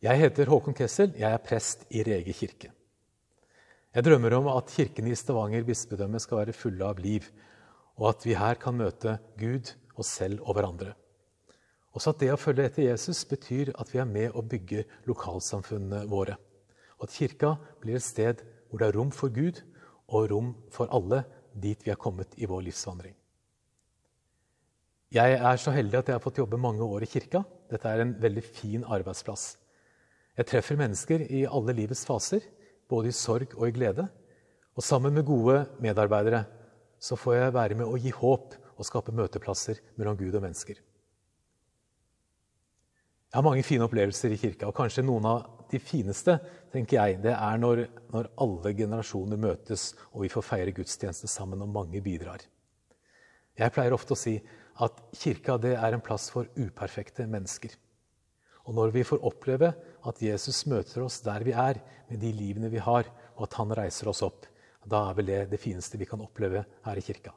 Jeg heter Håkon Kessel. Jeg er prest i Rege kirke. Jeg drømmer om at kirkene i Stavanger bispedømme skal være fulle av liv, og at vi her kan møte Gud, oss selv og hverandre. Også at det å følge etter Jesus betyr at vi er med å bygge lokalsamfunnene våre. Og at kirka blir et sted hvor det er rom for Gud og rom for alle dit vi er kommet i vår livsvandring. Jeg er så heldig at jeg har fått jobbe mange år i kirka. Dette er en veldig fin arbeidsplass. Jeg treffer mennesker i alle livets faser, både i sorg og i glede. Og sammen med gode medarbeidere så får jeg være med å gi håp og skape møteplasser mellom Gud og mennesker. Jeg har mange fine opplevelser i kirka, og kanskje noen av de fineste tenker jeg, det er når, når alle generasjoner møtes og vi får feire gudstjeneste sammen og mange bidrar. Jeg pleier ofte å si at kirka det er en plass for uperfekte mennesker. Og når vi får oppleve at Jesus møter oss der vi er, med de livene vi har, og at han reiser oss opp, da er vel det det fineste vi kan oppleve her i kirka.